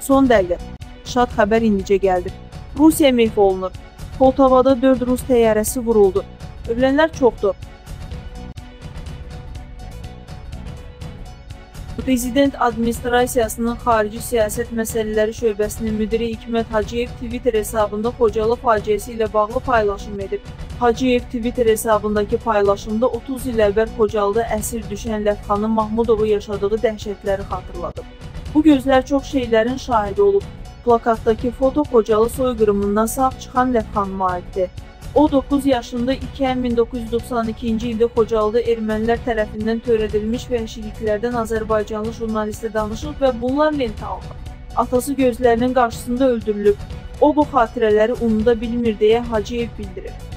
Son dəqiqə. Şad xəbər indicə gəldi. Rusiya məhv olunur. Poltavada 4 rus təyyarəsi vuruldu. Ölənlər çoxdur. Prezident Administrasiyasının Xarici Siyasət Məsələləri şöbəsinin müdiri Hikmət Hacıyev Twitter hesabında Xocalı faciəsi ilə bağlı paylaşım edib. Hacıyev Twitter hesabındakı paylaşımda 30 il əvvəl Xocalıda əsir düşən Ləfxanın Mahmudovu yaşadığı dəhşətləri xatırladıb. Bu gözlər çox şeylərin şahidi olub. Plakatdakı foto Xocalı soyqırımından sağ çıxan Ləfxanıma aiddir. O 9 yaşında ikən 1992-ci ildə Xocalıda ermənilər tərəfindən törədilmiş vəhşiliklərdən Azərbaycanlı jurnalistə danışıb və bunlar lentə alınıb. Atası gözlərinin qarşısında öldürülüb. O bu xatirələri unuda bilmir deyə Hacıyev bildirib.